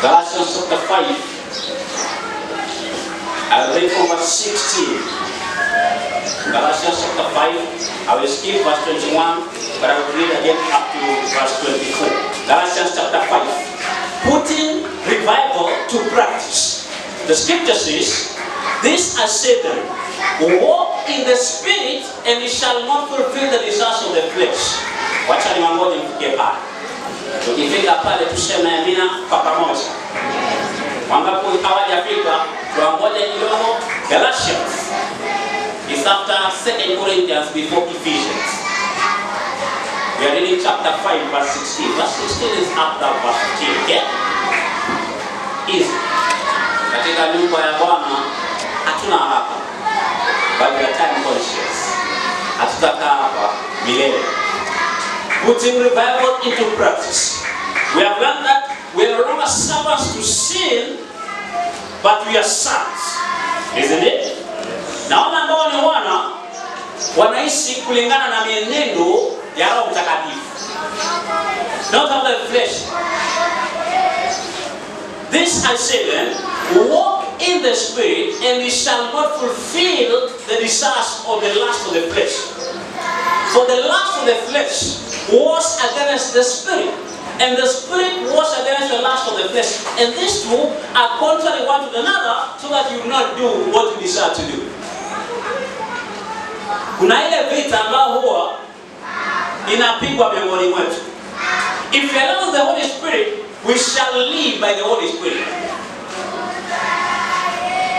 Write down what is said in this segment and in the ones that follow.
Galatians chapter 5. I'll read from verse 16. Galatians chapter 5. I will skip verse 21, but I will read again up to verse 24. Galatians chapter 5. Putting revival to practice. The scripture says, This I say then, walk in the spirit, and ye shall not fulfill the desires of the flesh. Tukifika pale tuseme amina kwa pamoja. ambapo hawajafika? Tuangoje kidogo. Galatians is after 2 Corinthians before Ephesians. We are reading chapter 5, verse 16. Verse 16 is after verse 15. Okay? Easy. Katika nyumba ya Bwana hatuna haraka. But we are time conscious. Hatutakaa hapa milele. Putting revival into practice. We have learned that we are no longer servants to sin, but we are sons. Isn't it? Na wale ambao ni wana wanaishi kulingana na mienendo ya Roho Mtakatifu. Not of the flesh. This I say then, walk in the spirit, and ye shall not fulfill the desires of the lust of the flesh. For the lust of the flesh was against the spirit, and the spirit was against the lust of the flesh. And these two are contrary one to another, so that you do not do what you desire to do. Kuna ile vita ambayo huwa inapigwa miongoni mwetu. If we allow the Holy Spirit, we shall live by the Holy Spirit.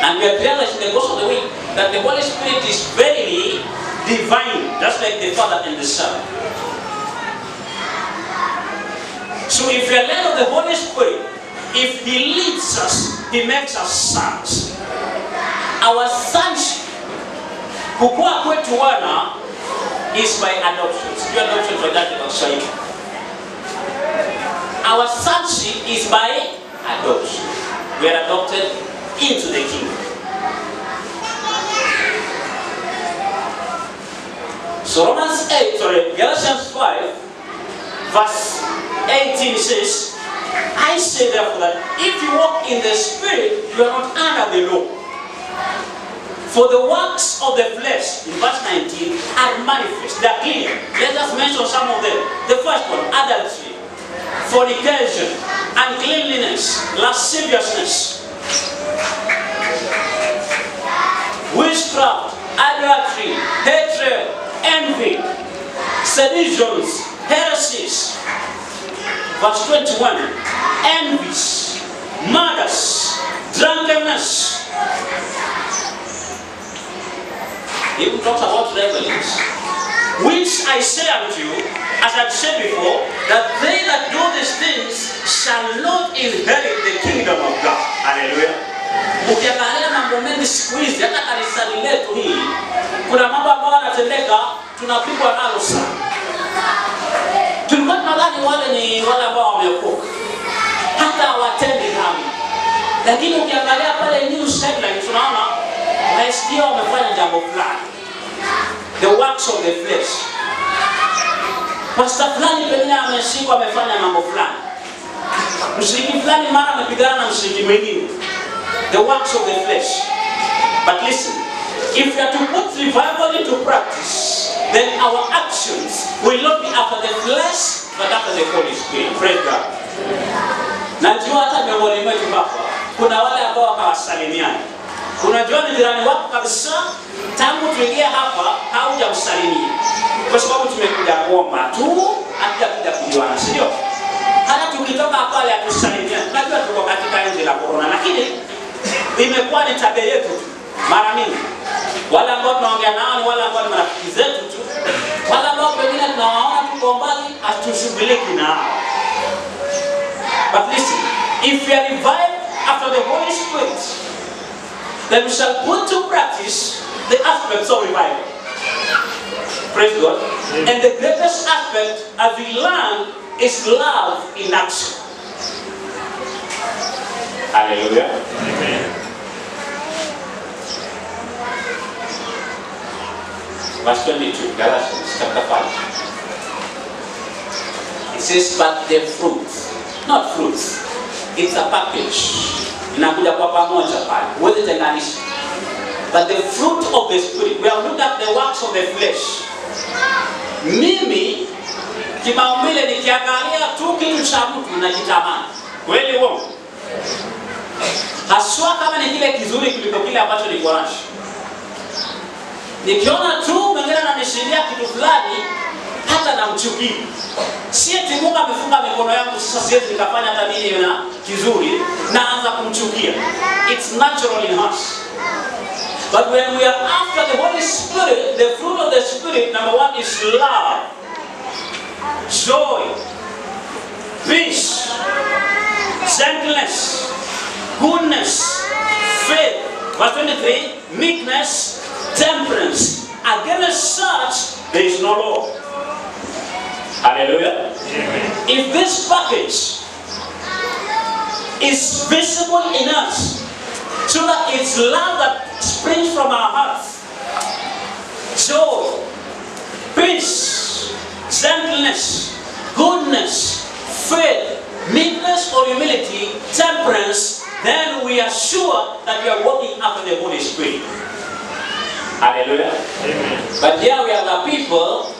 And we have realized in the course of the week that the Holy Spirit is very divine, just like the Father and the Son. So if we are led of the Holy Spirit, if He leads us, He makes us sons. Our sonship, kukua kwetu wana, is by adoption. Sijui adoption tunaitaje kwa Kiswahili. Our sonship is by adoption. We are adopted into the kingdom. So Romans 8, sorry, Galatians 5, verse 18 says, I say therefore that if you walk in the Spirit, you are not under the law. For the works of the flesh, in verse 19, are manifest. They are clear. Let us mention some of them. The first one, adultery, fornication, uncleanliness, lasciviousness, witchcraft, adultery, hatred, envy, seditions, heresies. Verse 21, envies, murders, drunkenness. He talks about revelings. Which I say unto you, as I've said before, that they that do these things shall not inherit the kingdom of God. Hallelujah. Ukiangalia mambo mengi siku hizi, hata kanisani letu hii, kuna mambo ambayo yanatendeka, tunapigwa nalo sana. Ni wale ambao wameokoka, hata watendi dhambi, lakini ukiangalia pale news headline tunaona SDA wamefanya jambo fulani, the works of the flesh. Pasta fulani pengine ameshikwa amefanya mambo fulani, mshiriki fulani mara amepigana na mshiriki mwingine, the works of the flesh. But listen, if we are to put revival into practice, then our actions will not be after the flesh, the Holy Spirit. Praise God. Najua hata miongoni mwetu hapa kuna wale ambao hawasalimiani. Unajua ni jirani wako kabisa, tangu tuingia hapa haujamsalimia, kwa sababu tumekuja kuomba tu, hatujakuja kujuana, si ndio? Hata tukitoka pale hatusalimia. Najua tuko katika enzi la corona, lakini imekuwa ni tabia yetu tu mara mingi. Wale ambao tunaongea nao ni wale ambao ni marafiki zetu tu, wale ambao pengine tunawaona tuko mbali, hatushughuliki nao. But listen, if we are revived after the Holy Spirit, then we shall put to practice the aspects of revival. Praise God. And the greatest aspect, as we learn, is love in action. Hallelujah. Verse 22, Galatians chapter 5. It says, the fruit, not fruits. It's a package. Inakuja kwa pamoja pale. Huwezi tenganisha. But the fruit of the spirit, we have looked at the works of the flesh. Mimi kimaumbile nikiangalia tu kitu cha mtu najitamani. Kweli uongo? Haswa kama ni kile kizuri kuliko kile ambacho niko nacho. Nikiona tu mwingine ananishindia kitu fulani, hata namchukia. Mungu amefunga mikono yangu sasa siwezi nikafanya hata na kizuri, naanza kumchukia. It's natural in us. But when we are after the Holy Spirit, the fruit of the Spirit, number one is love, joy, peace, gentleness, goodness, faith. Verse 23, meekness, temperance. Against such, there is no law. Hallelujah. If this package is visible in us, so that it's love that springs from our hearts, joy, peace, gentleness, goodness, faith, meekness or humility, temperance, then we are sure that we are walking after the Holy Spirit. Hallelujah. But here we have the people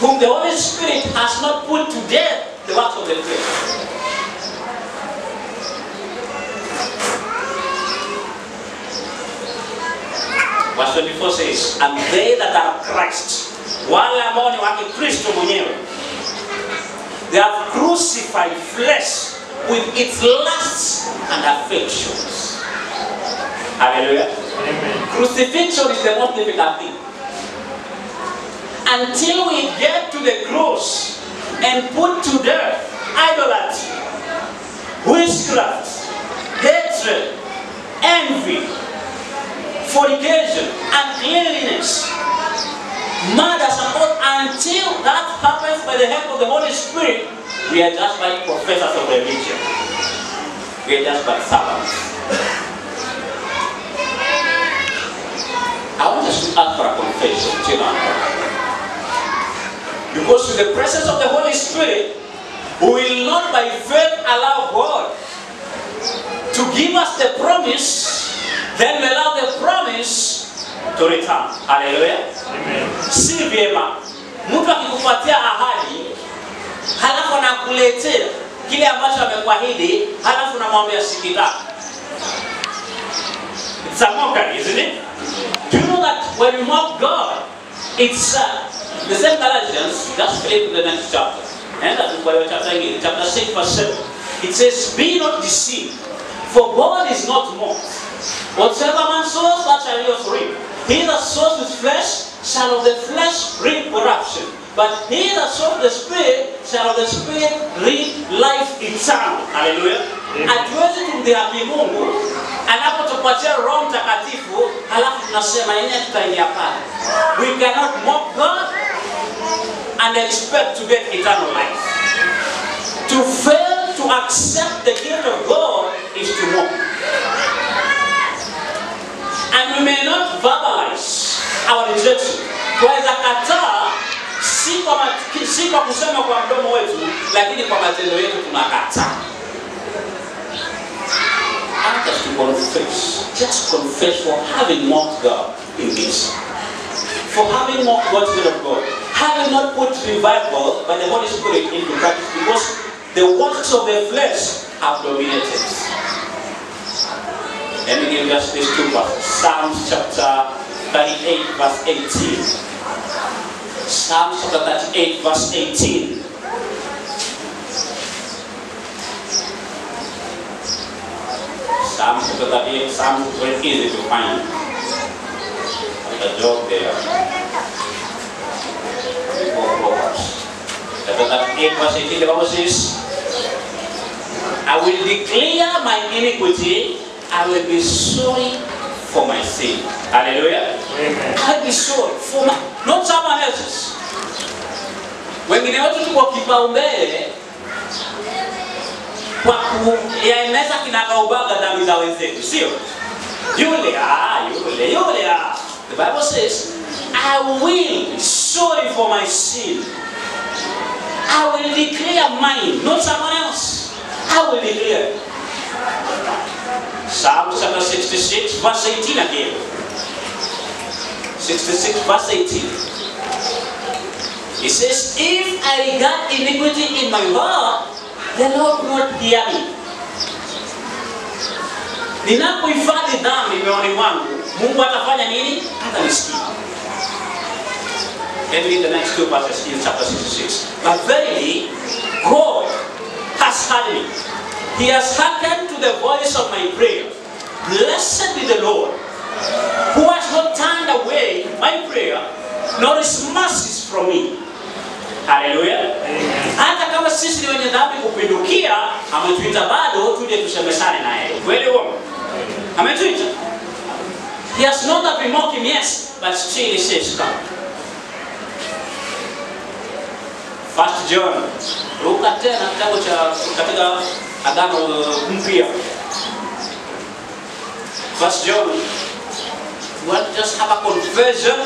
whom the Holy Spirit has not put to death the works of the flesh. Verse 24 says, And they that are Christ, wale ambao ni wake Kristo mwenyewe, they have crucified flesh with its lusts and affections. Hallelujah. Amen. Crucifixion is the most difficult thing. Until we get to the cross and put to death idolatry, witchcraft, hatred, envy, fornication, uncleanliness, murders, and. Until that happens by the help of the Holy Spirit, we are just like professors of religion. We are just like servants. I want to ask for a confession. Chill out. Because with the presence of the Holy Spirit, we will not by faith allow God to give us the promise, then we allow the promise to return. Hallelujah. Si vyema mtu akikupatia ahadi halafu anakuletea kile ambacho amekuahidi, halafu namwambia sikitaka. It's a mockery, isn't it? Do you know that when we mock God, it's uh, the same Galatians, just flip to the next chapter. And that's why we're chapter again, chapter 6, verse 7. It says, Be not deceived, for God is not mocked. Whatsoever man sows, that shall he also reap. He that sows with flesh shall of the flesh reap corruption. But he that sows the Spirit shall of the Spirit reap life eternal. Hallelujah. Hatuwezi kumdhihaki Mungu anapotupatia Roho Mtakatifu halafu tunasema yenyewe tutaingia pale. We cannot mock God and expect to get eternal life. To fail to accept the gift of God is to mock. And we may not verbalize our rejection. Twaweza kataa si kwa, si kwa kusema kwa mdomo wetu, lakini kwa matendo yetu tunakataa. Want us to confess, just confess for having mocked God in this. For having mocked God's word of God. Having not put revival by the Holy Spirit into practice because the works of the flesh have dominated. Let me give just these two verses. Psalms chapter 38, verse 18. Psalms chapter 38, verse 18. Psalms chapter 38, Psalms very easy to find. A joke there. 8 verse 18, the Bible says, I will declare my iniquity, I will be sorry for my sin. Hallelujah. I'll be sorry for my, not someone else's. Wengine wetu tuko kipaumbele kwa kueneza kinagaubaga dhambi za wenzetu, sio yule, ah, yule, yule, ah. The Bible says, I will sorry for my sin. I will declare mine, not someone else. I will declare. Psalm chapter 66, verse 18 again. 66, verse 18. It says, If I regard iniquity in my heart, the Lord will not hear me. Ninapohifadhi dhambi mioyoni mwangu, Mungu atafanya nini? Hatanisikia. Let me read the next two verses in chapter 66. But verily, God has heard me. He has hearkened to the voice of my prayer. Blessed be the Lord, who has not turned away my prayer, nor his mercies from me. Haleluya. Hata kama sisi ni wenye dhambi kupindukia, ametuita bado tuje tusemesane naye. Kweli uongo? Ametuita. He has not that we mock him, yes, but still he says, come. First John, ruka tena kitabu cha katika agano mpya. First John, want to just have a confession,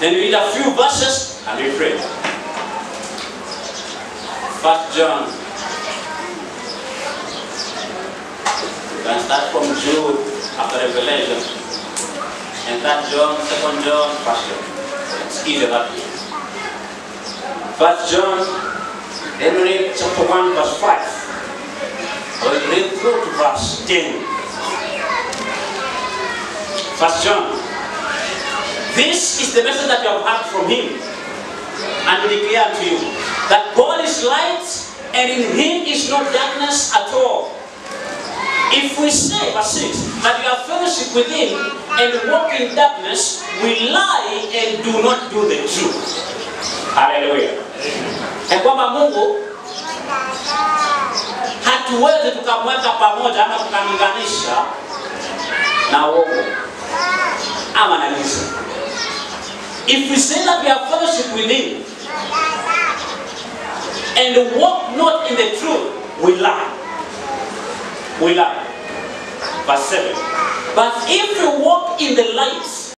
then we read a few verses and we pray. First John. We can start from Jude after Revelation. And that John, Second John, First John. It's easier that way. First John, then read chapter 1, verse 5. I will read through to verse 10. First John. This is the message that you have heard from him, and declare to you that God is light, and in him is no darkness at all. If we say, verse 6, that we have fellowship with him and walk in darkness, we lie and do not do the truth. Haleluya. Ya kwamba Mungu hatuwezi tukamweka pamoja ama tukamlinganisha na uongo ama na giza. If we say that we have fellowship with him and walk not in the truth, we lie. We lie. Verse 7. But if we walk in the light,